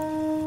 Bye.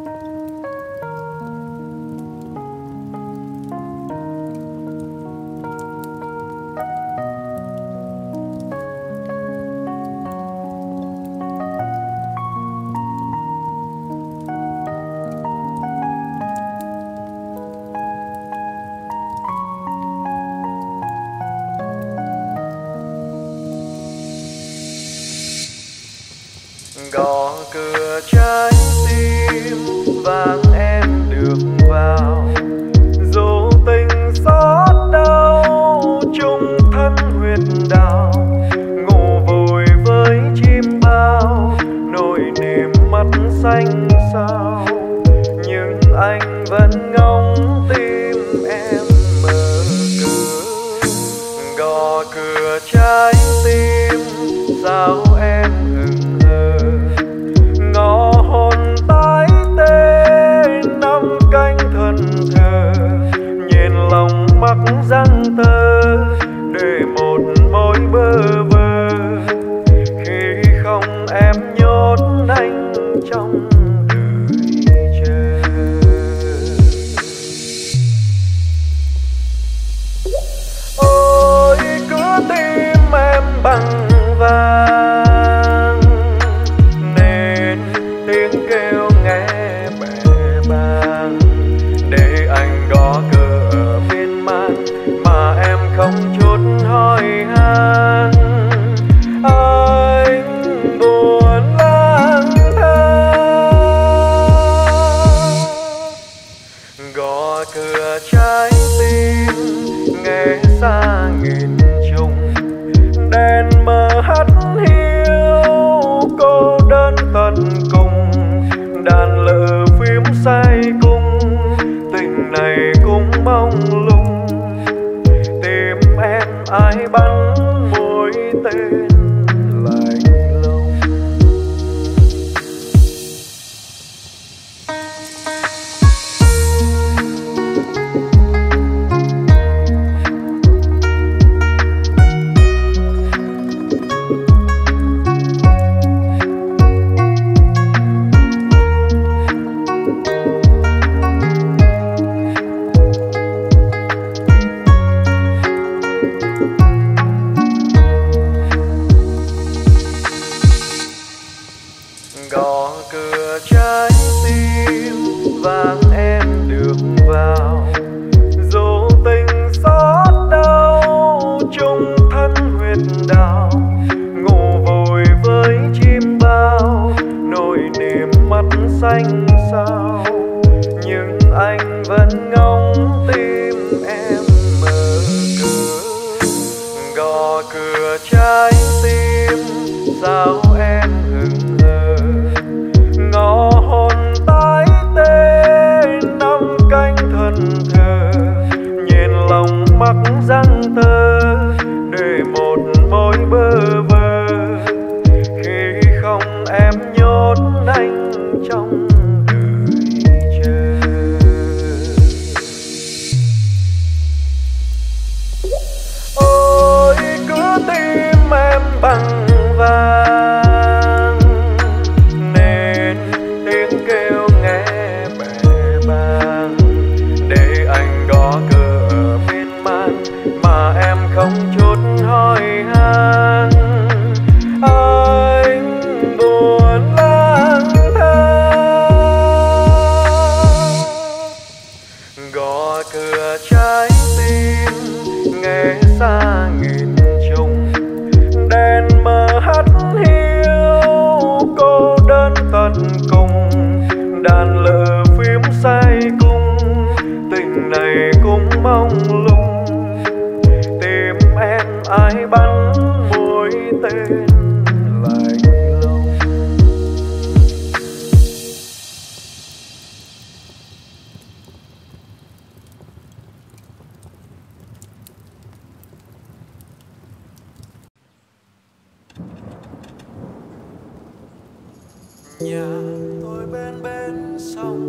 nhà tôi bên bên sông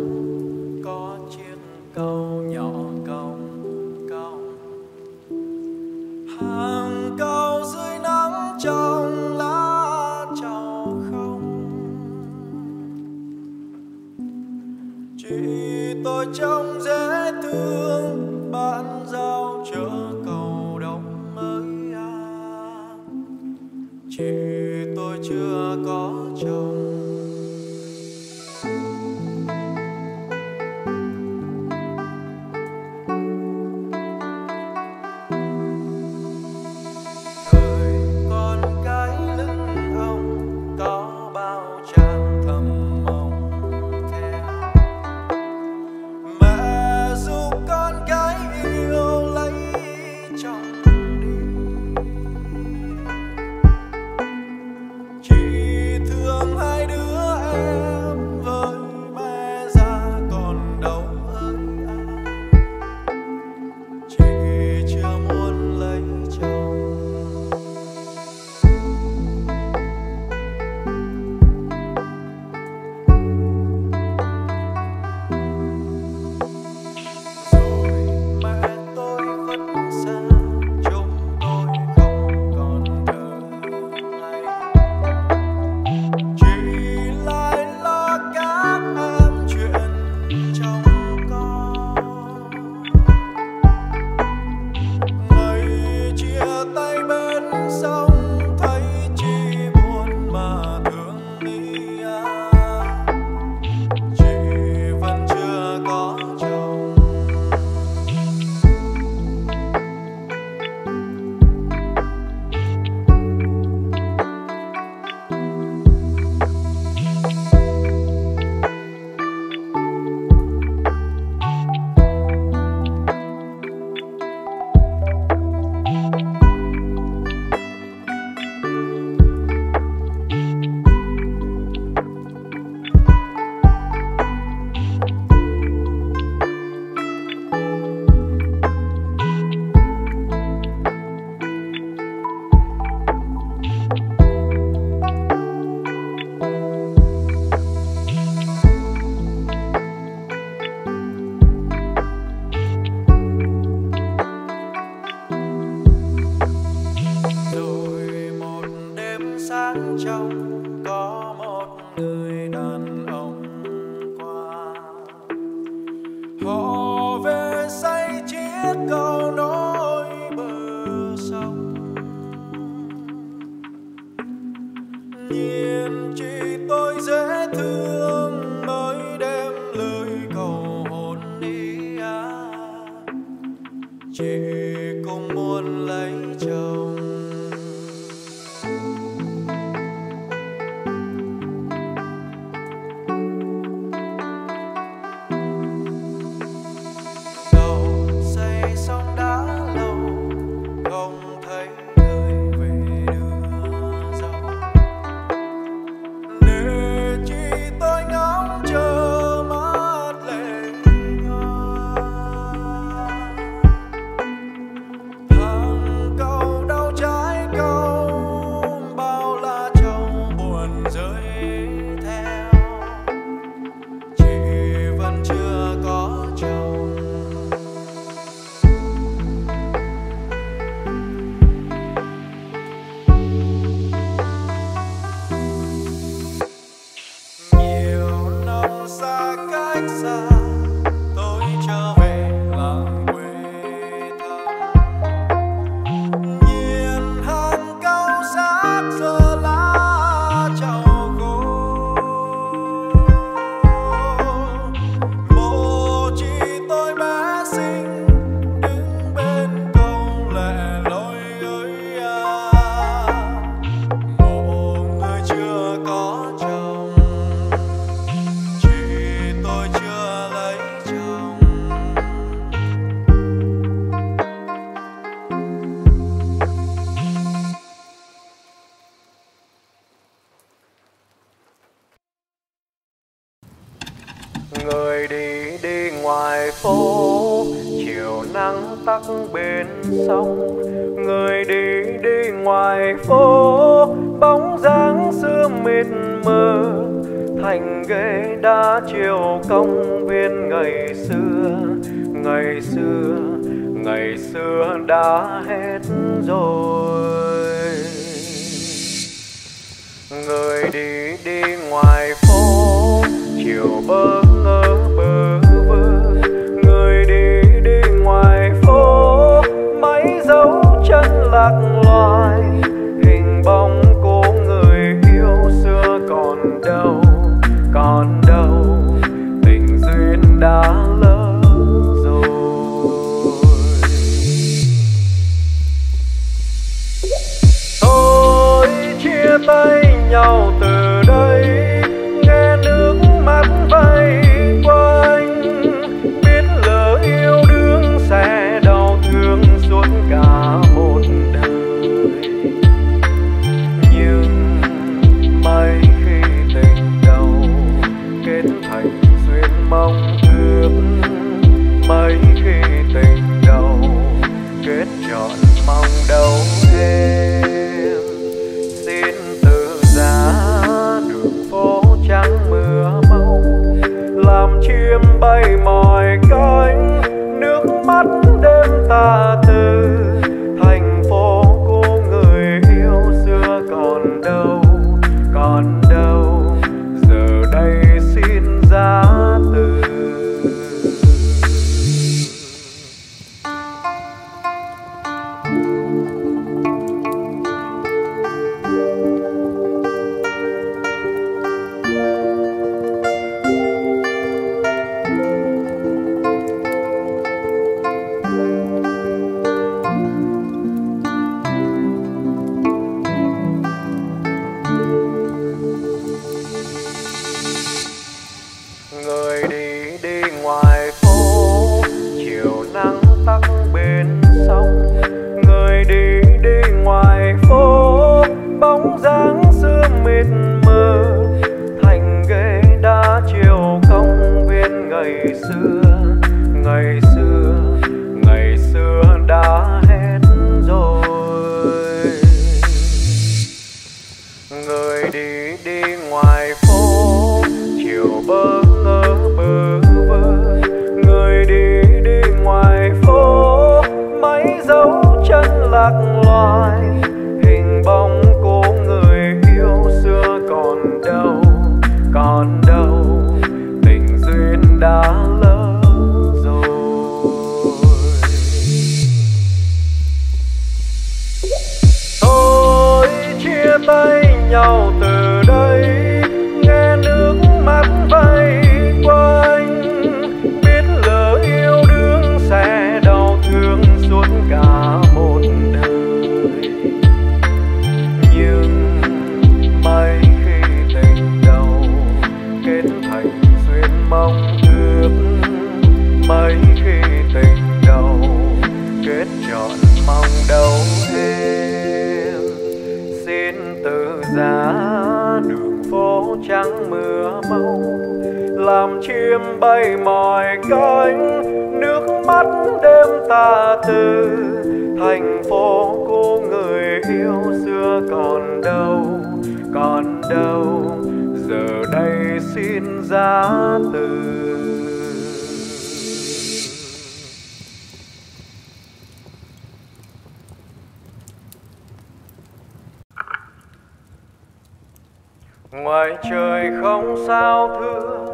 ngoài trời không sao thưa,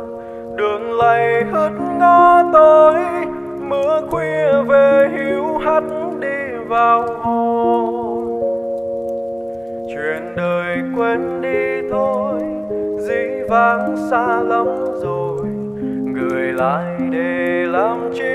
đường lầy hất ngã tới. Mưa khuya về hiu hắt đi vào hồ chuyện đời quên đi thôi, dĩ vãng xa lắm rồi. Người lại để làm chi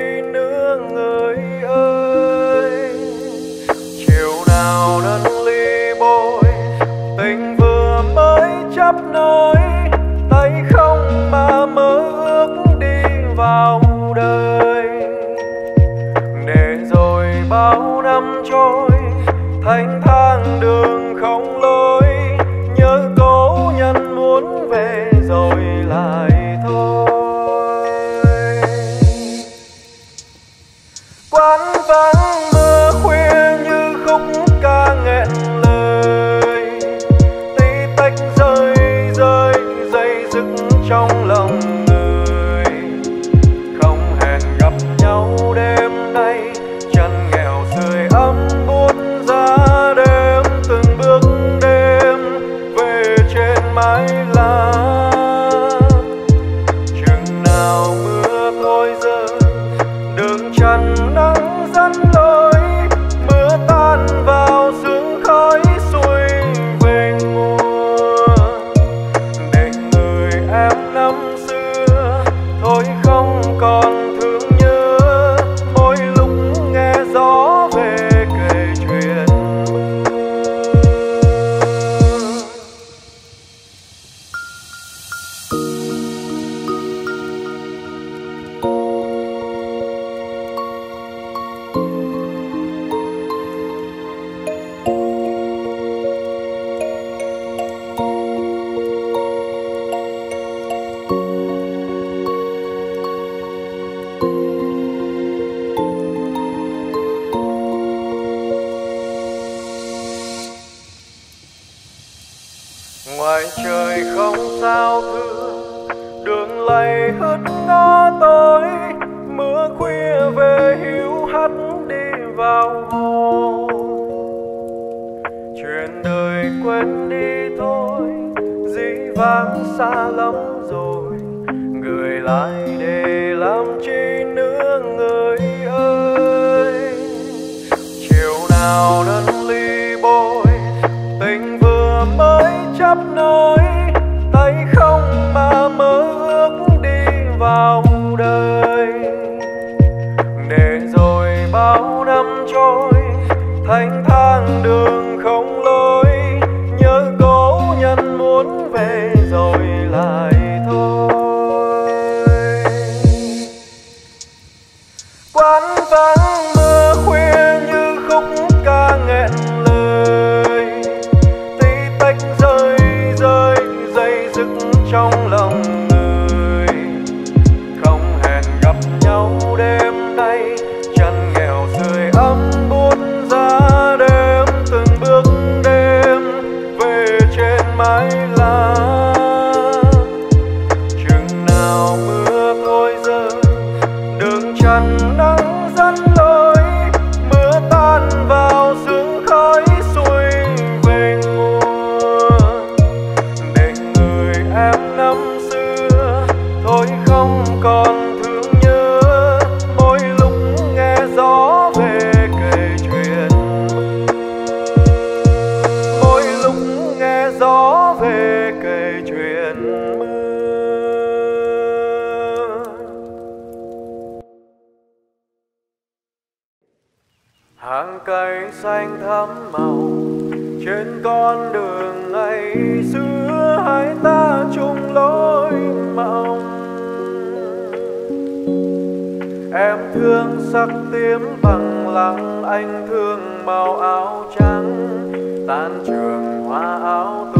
Giao thương đường lầy hất ngã tới, mưa khuya về hiu hắt đi vào hồ. Chuyện đời quên đi thôi, dĩ vãng xa lắm rồi. Người lại sắc tím bằng lăng anh thương màu áo trắng tan trường hoa áo tươi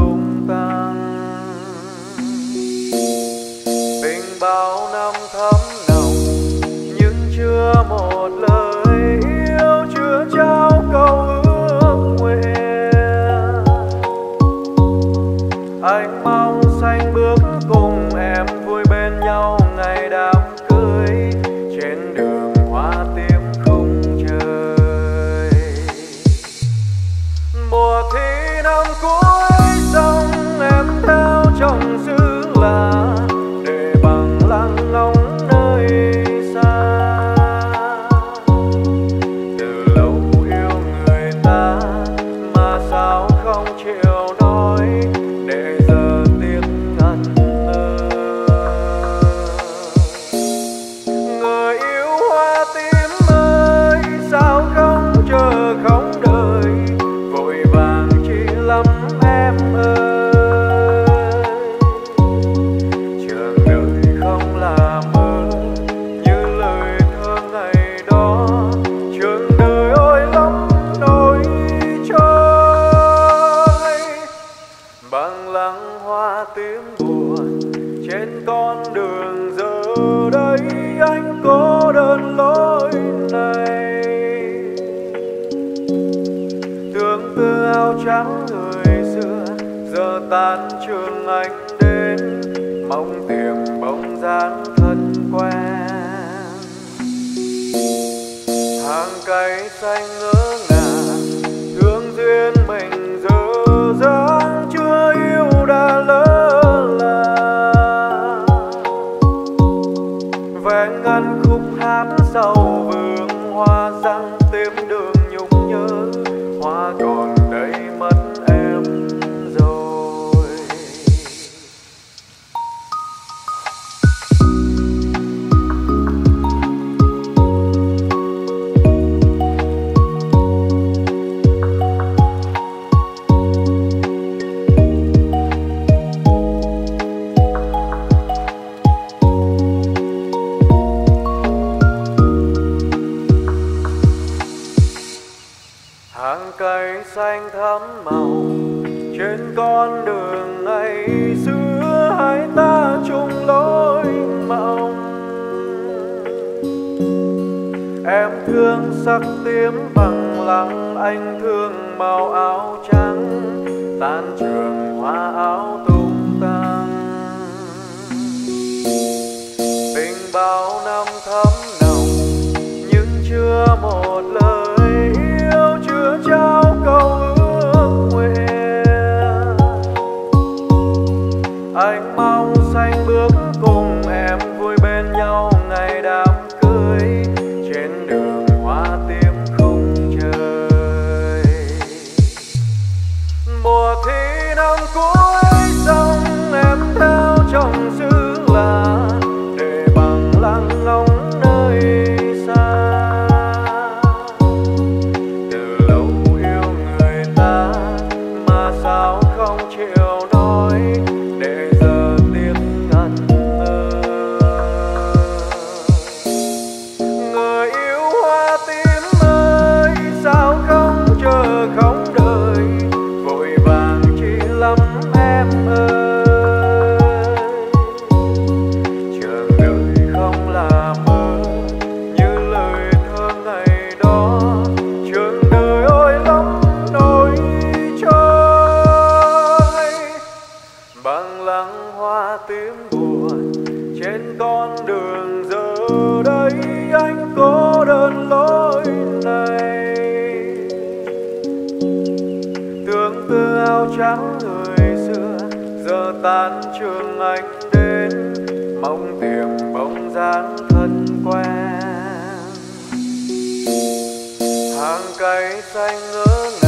hàng cây xanh ngỡ ngàng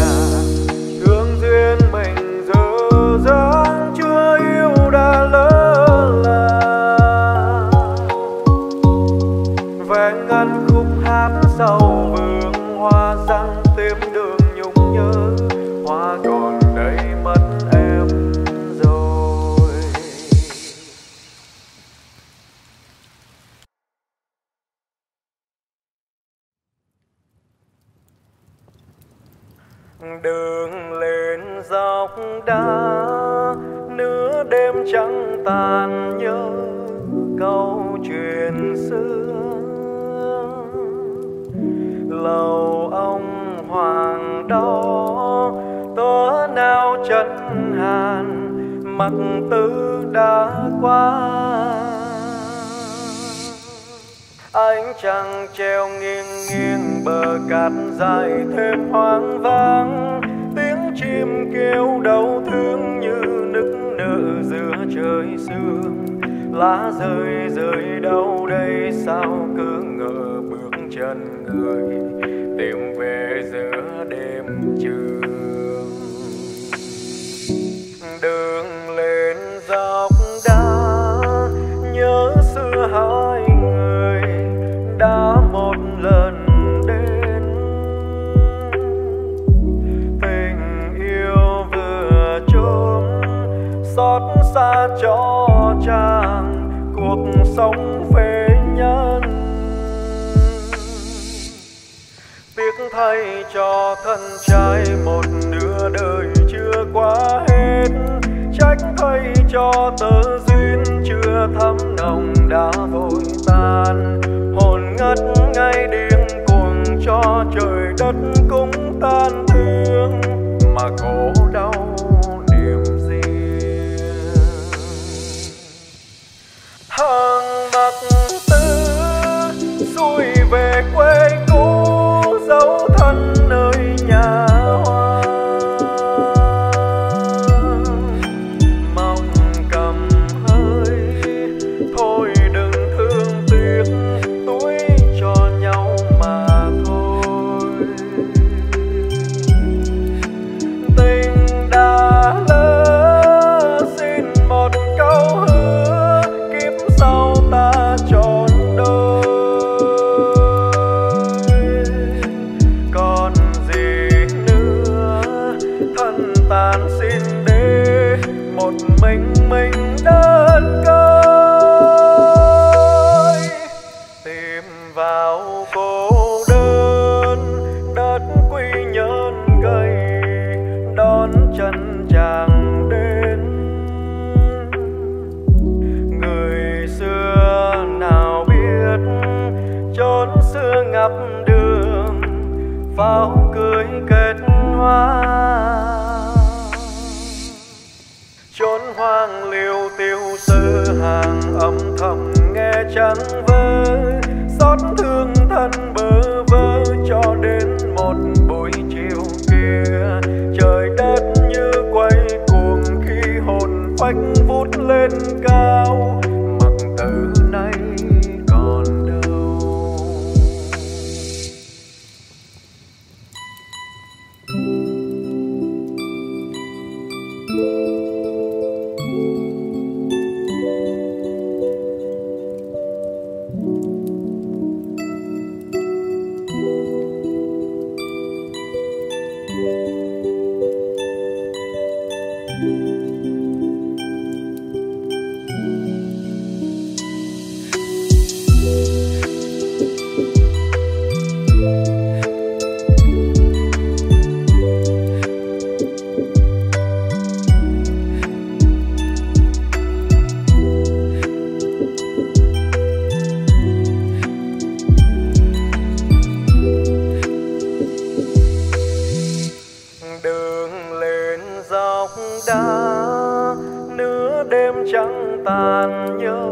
đã nửa đêm trắng tàn nhớ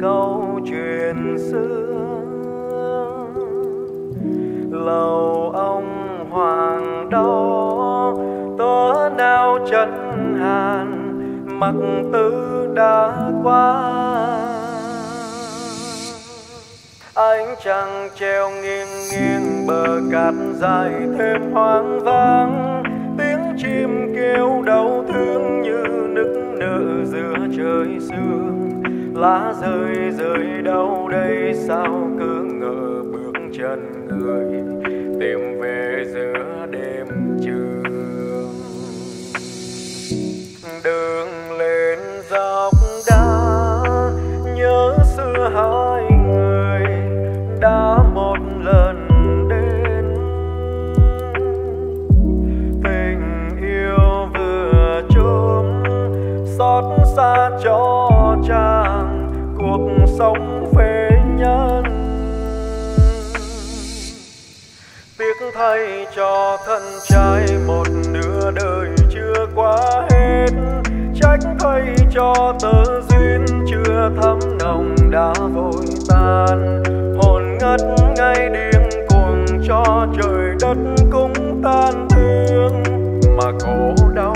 câu chuyện xưa. Lầu ông hoàng đó tớ nào chân hàn, mặc tư đã qua. Ánh trăng treo nghiêng nghiêng bờ cát dài thêm hoang vắng, tiếng chim yêu đau thương như nức nở giữa trời sương. Lá rơi rơi đâu đây, sao cứ ngỡ bước chân người thay cho thân trai một nửa đời chưa quá hết. Trách thay cho tớ duyên chưa thấm nồng đã vội tan. Hồn ngất ngay điên cuồng cho trời đất cũng tan thương. Mà khổ đau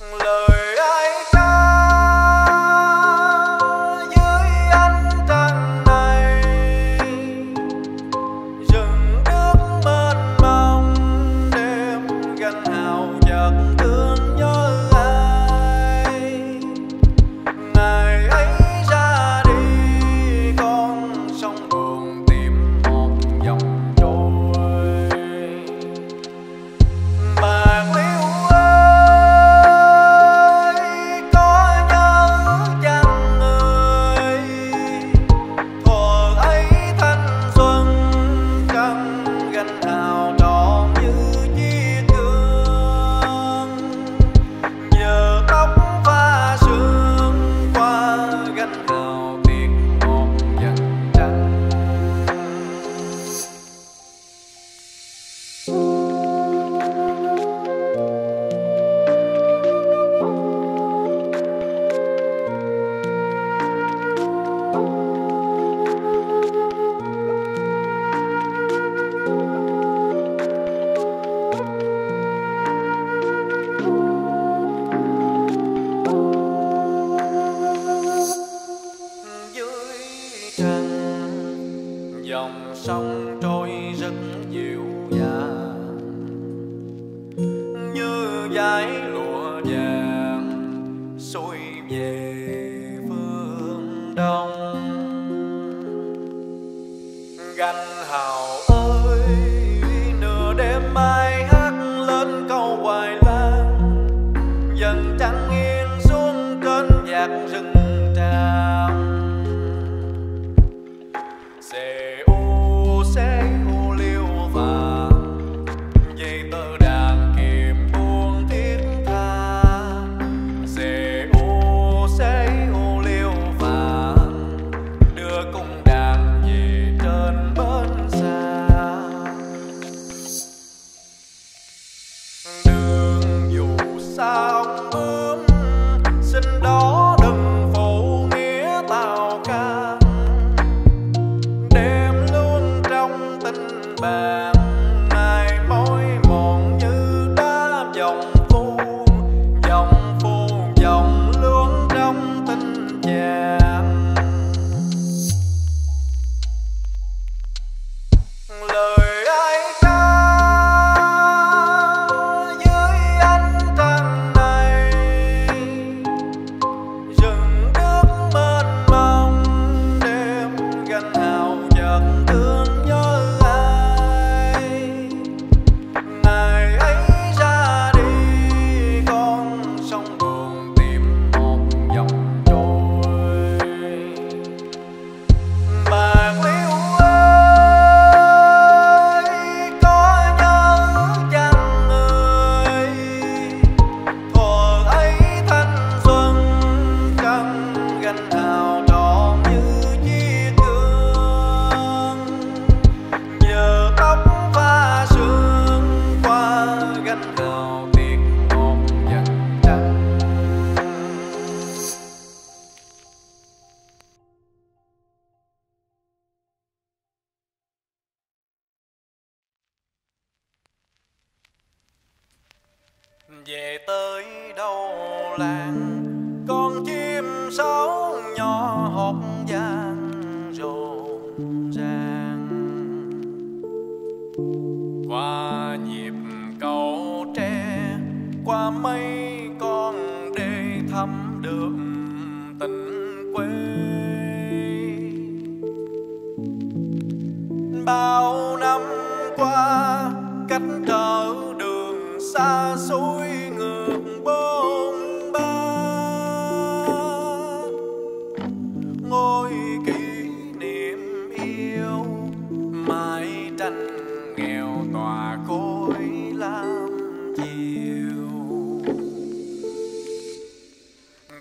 love.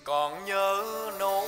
Còn nhớ nỗi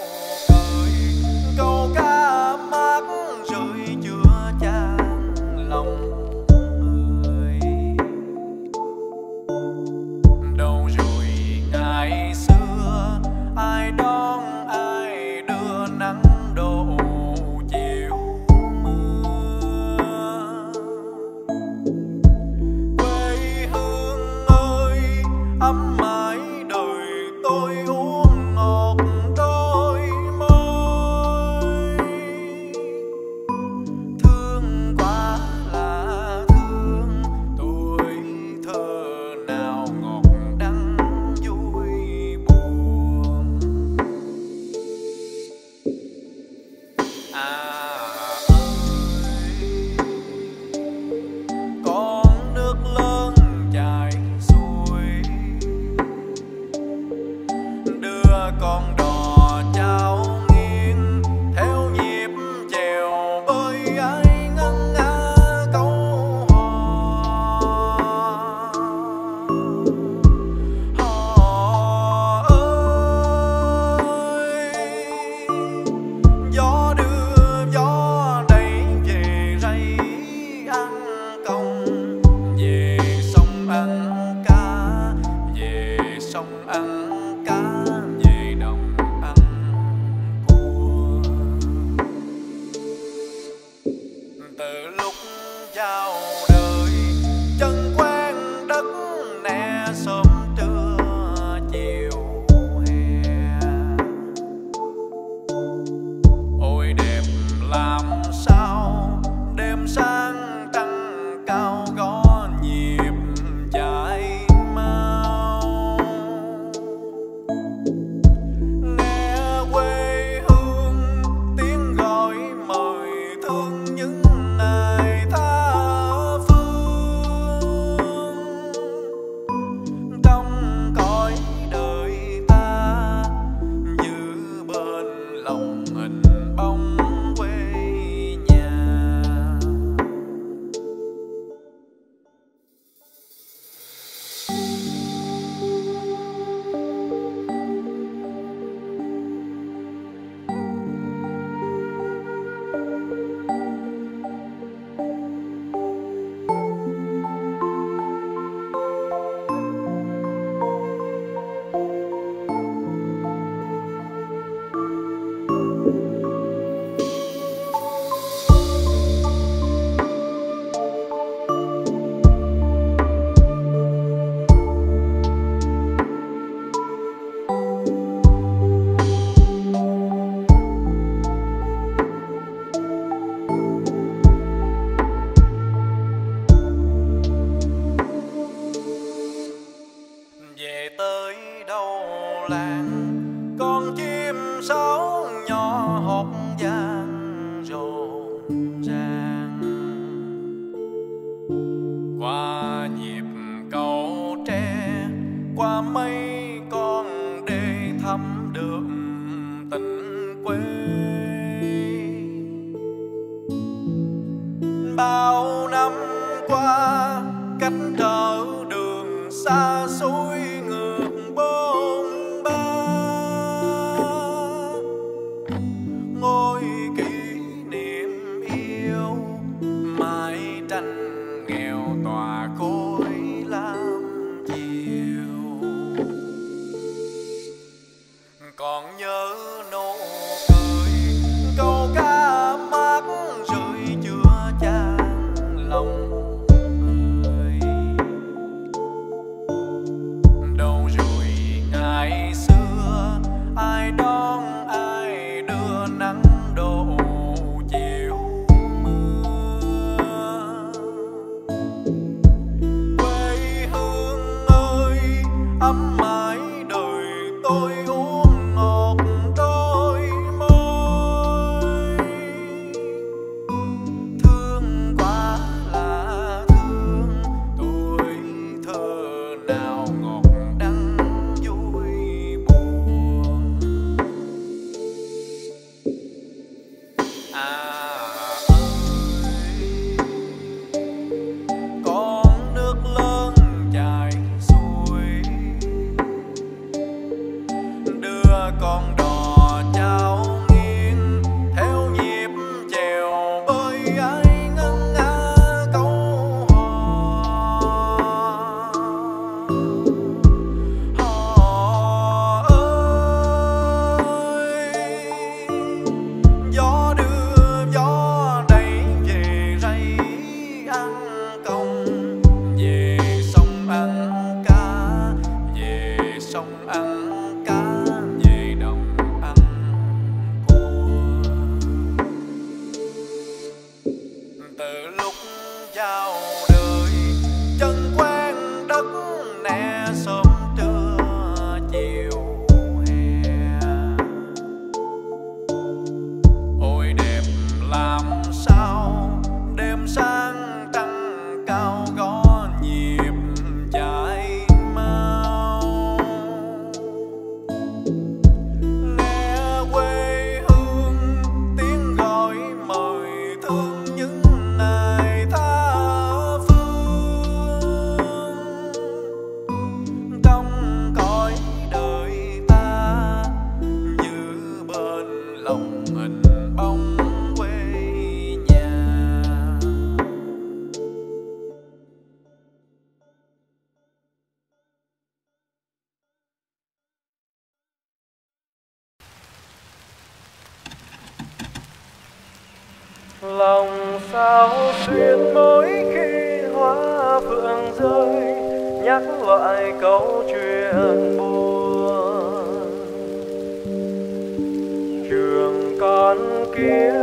phần kia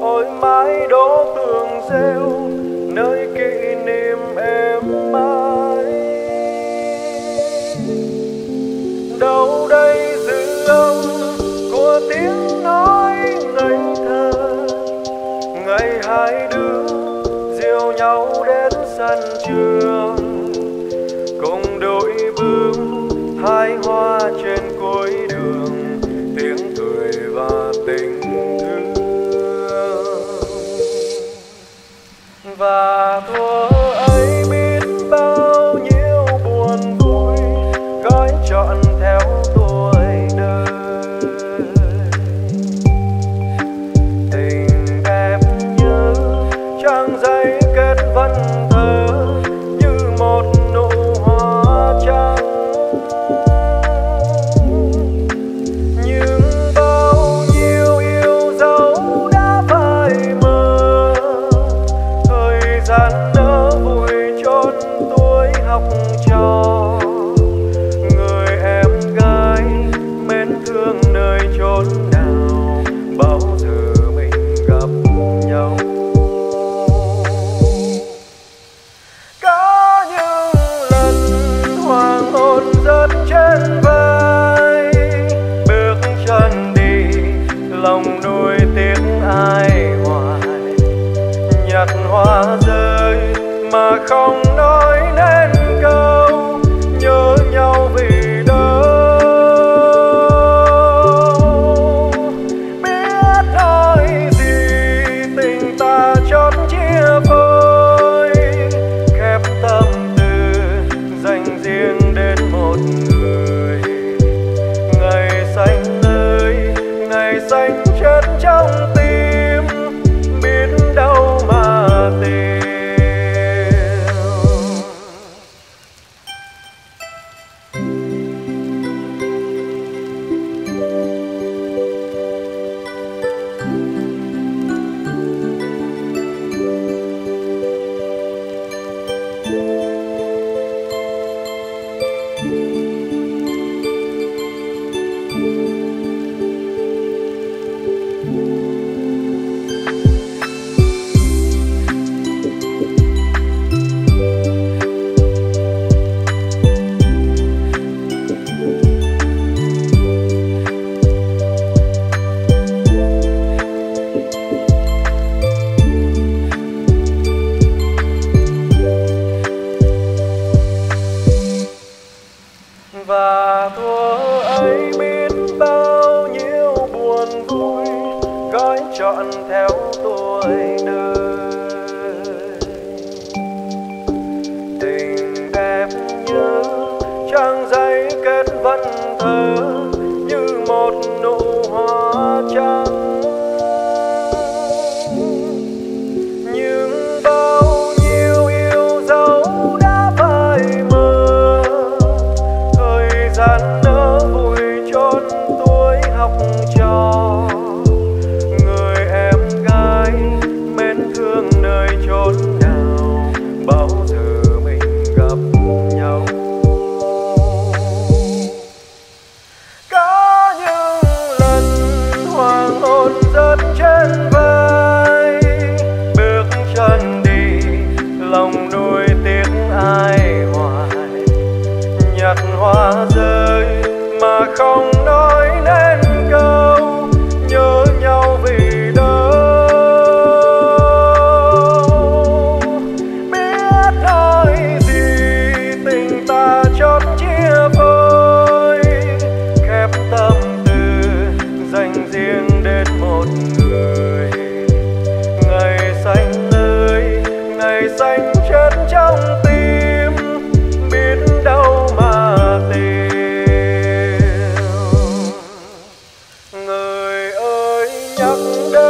ôi mái đố tường rêu nơi kia Shiva.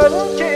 couldn't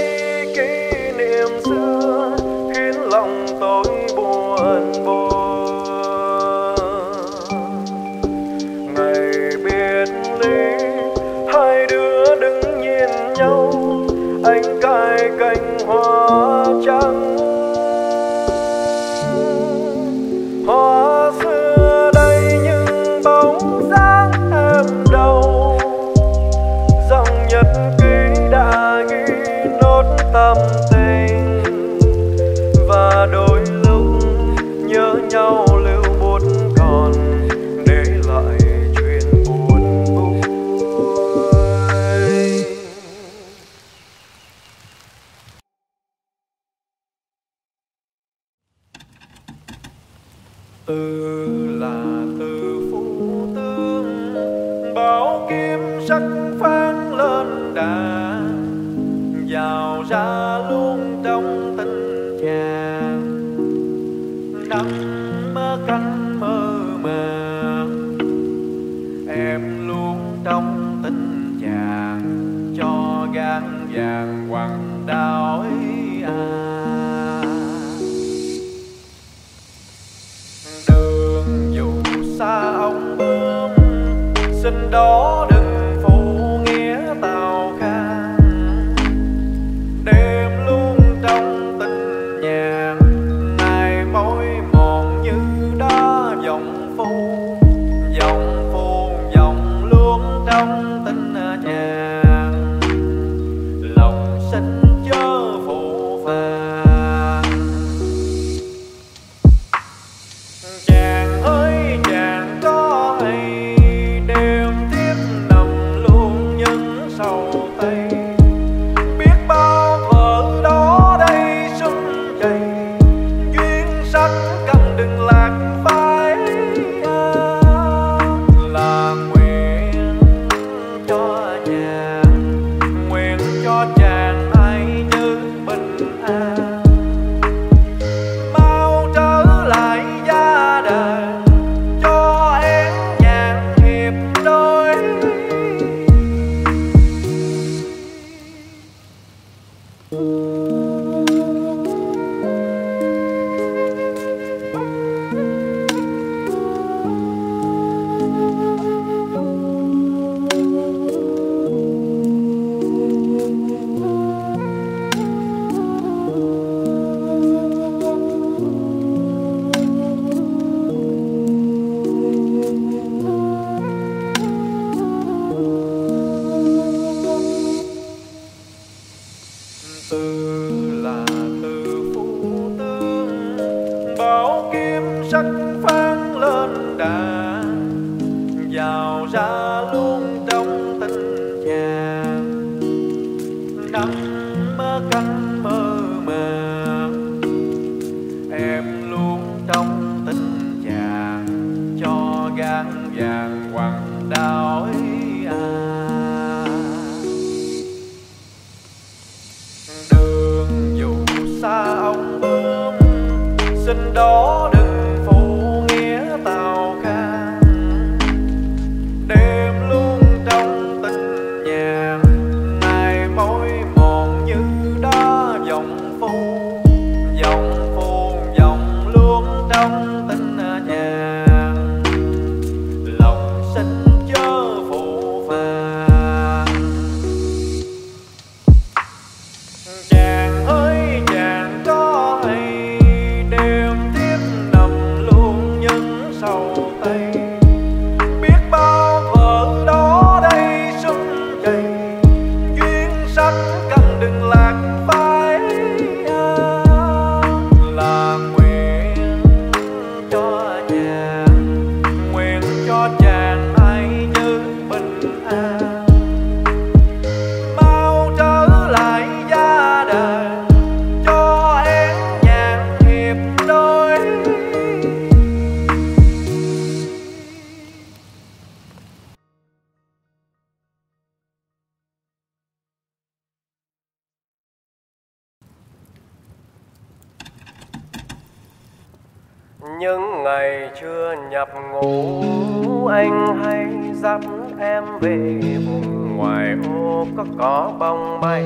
chưa nhập ngủ anh hay dắt em về vùng ngoài ô có có bông bay.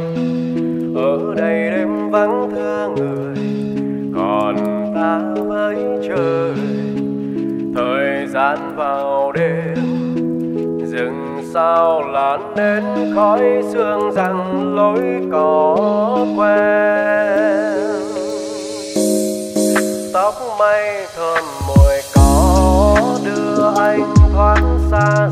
Ở đây đêm vắng thưa người, còn ta với trời. Thời gian vào đêm rừng sao lán đến khói sương rằng lối có quen. Tóc mây anh thoáng xa